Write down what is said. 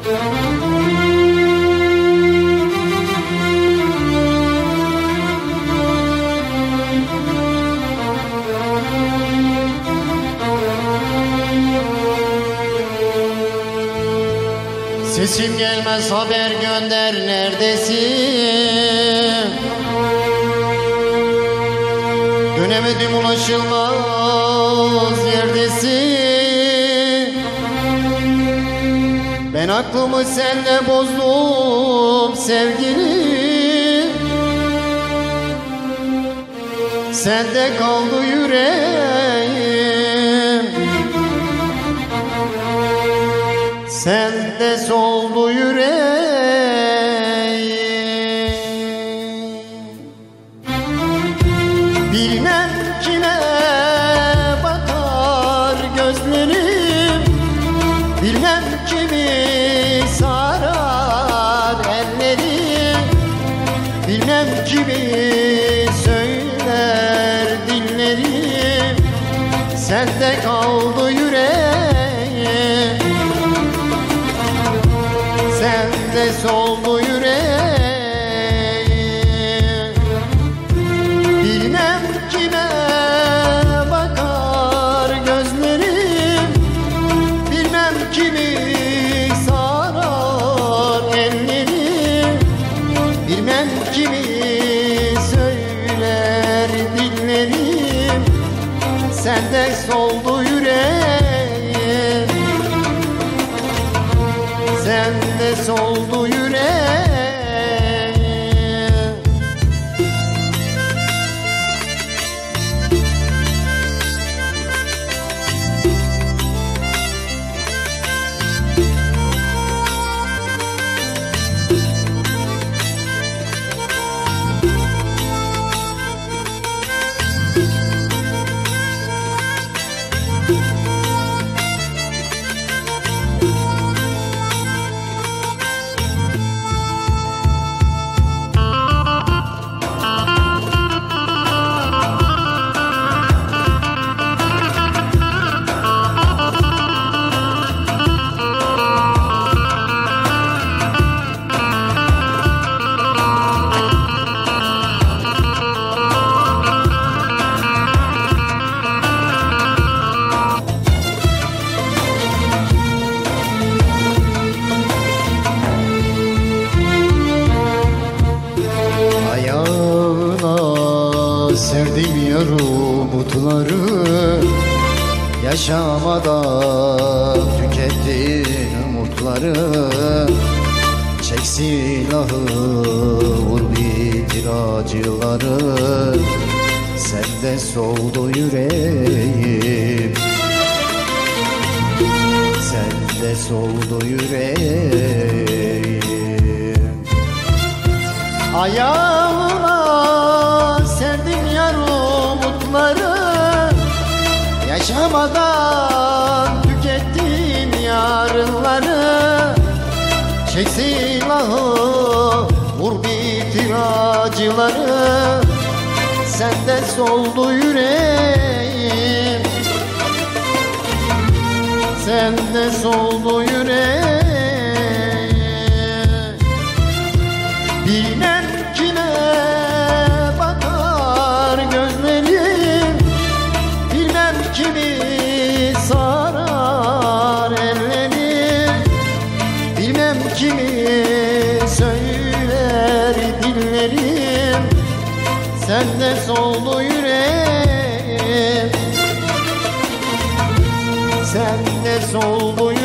Sesim gelmez haber gönder neredesin? Dönemedim ulaşılmaz yerdesin Ben aklımı senle bozdum sevgilim Sende kaldı yüreğim. Sende soldu yüreğim. Bilmem kime kimi sarar ellerim Bilmem kimi söyler dinlerim Sende kaldı yüreğim Sende soldu yüreğim Sende soldu yüreğim? Sende soldu yüreğim Yaşamada tükettin umutları Çek silahı vur bitir acıları. Sende soldu yüreğim. Sende soldu yüreğim. Ayağına Yaşamadan tükettim yarınları Çek silahı vur bitir acıları Sende soldu yüreğim. Sende soldu yüreğim. Bilmem Sende soldu yüreğim. Sende soldu yüreğim